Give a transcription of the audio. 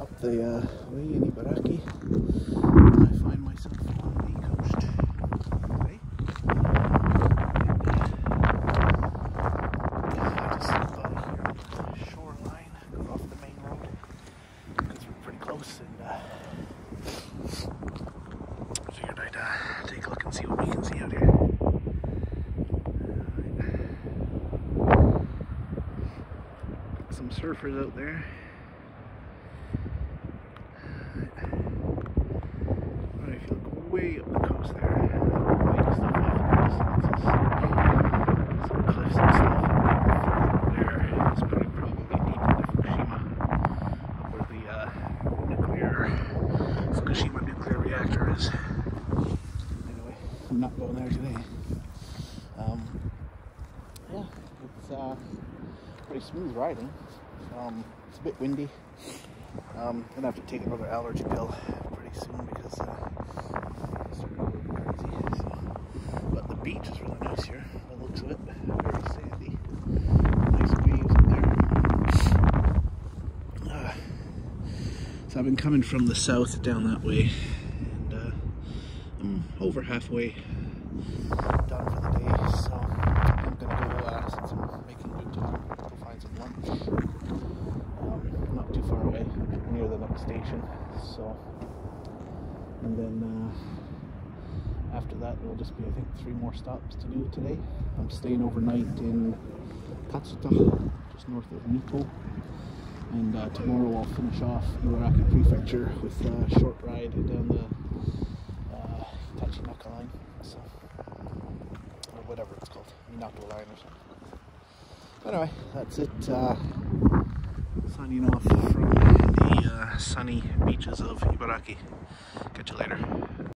up the uh, way in Ibaraki. I find myself on the coast. I the shoreline, off the main road because we're pretty close uh, figured I'd uh, take a look and see what we can see out here. Some surfers out there. Right, if you look way up the coast there, the some cliffs and stuff. There is pretty probably deep into Fukushima, up where the uh, nuclear Fukushima nuclear reactor is. Anyway, I'm not going there today. Um, yeah, it's uh, pretty smooth riding. Um, it's a bit windy. Um, gonna have to take another allergy pill pretty soon because uh, go crazy. So. But the beach is really nice here. The looks of it, very sandy, nice waves up there. Uh, so I've been coming from the south down that way, and uh, I'm over halfway done for the day. So I'm gonna go uh, since I'm making good time, go find some lunch um, not too far away, near the next station. So, and then uh, after that, it'll just be I think three more stops to do today. I'm staying overnight in Katsuta, just north of Mito, and uh, tomorrow I'll finish off Ibaraki Prefecture with a short ride down the uh, Tachinaka line, so or whatever it's called, Minato line or something. Anyway, that's it. Uh, signing off from the uh, sunny beaches of Ibaraki. Catch you later.